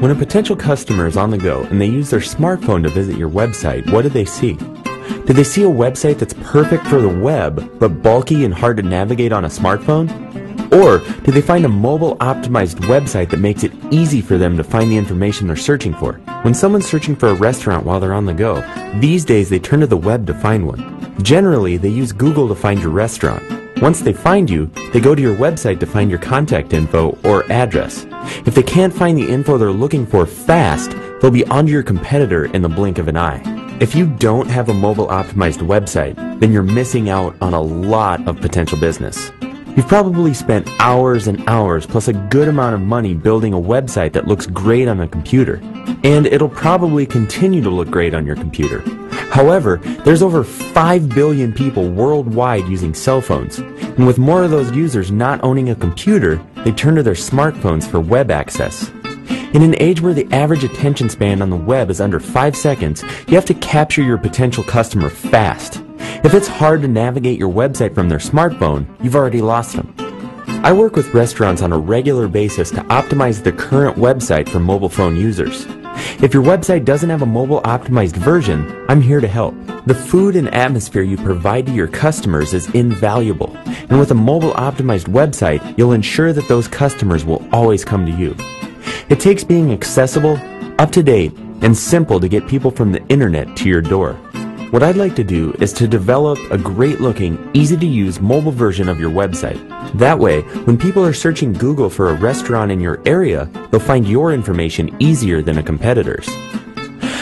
When a potential customer is on the go and they use their smartphone to visit your website, what do they see? Do they see a website that's perfect for the web, but bulky and hard to navigate on a smartphone? Or do they find a mobile optimized website that makes it easy for them to find the information they're searching for? When someone's searching for a restaurant while they're on the go, these days they turn to the web to find one. Generally, they use Google to find your restaurant. Once they find you, they go to your website to find your contact info or address. If they can't find the info they're looking for fast, they'll be onto your competitor in the blink of an eye. If you don't have a mobile optimized website, then you're missing out on a lot of potential business. You've probably spent hours and hours plus a good amount of money building a website that looks great on a computer. And it'll probably continue to look great on your computer. However, there's over 5 billion people worldwide using cell phones. And with more of those users not owning a computer, they turn to their smartphones for web access. In an age where the average attention span on the web is under 5 seconds, you have to capture your potential customer fast. If it's hard to navigate your website from their smartphone, you've already lost them. I work with restaurants on a regular basis to optimize the current website for mobile phone users. If your website doesn't have a mobile optimized version, I'm here to help. The food and atmosphere you provide to your customers is invaluable, and with a mobile optimized website, you'll ensure that those customers will always come to you. It takes being accessible, up to date, and simple to get people from the internet to your door. What I'd like to do is to develop a great looking, easy to use mobile version of your website. That way, when people are searching Google for a restaurant in your area, they'll find your information easier than a competitor's.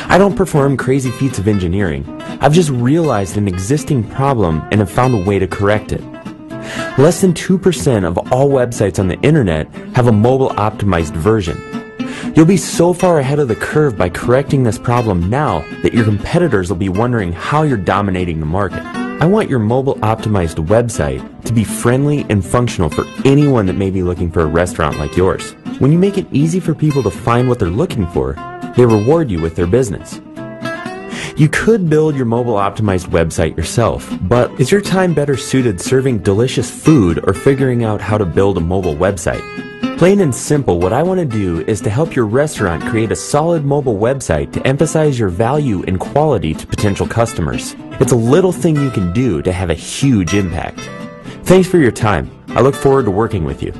I don't perform crazy feats of engineering. I've just realized an existing problem and have found a way to correct it. Less than 2% of all websites on the internet have a mobile optimized version. You'll be so far ahead of the curve by correcting this problem now that your competitors will be wondering how you're dominating the market. I want your mobile optimized website to be friendly and functional for anyone that may be looking for a restaurant like yours. When you make it easy for people to find what they're looking for, they reward you with their business. You could build your mobile optimized website yourself, but is your time better suited serving delicious food or figuring out how to build a mobile website? Plain and simple, what I want to do is to help your restaurant create a solid mobile website to emphasize your value and quality to potential customers. It's a little thing you can do to have a huge impact. Thanks for your time. I look forward to working with you.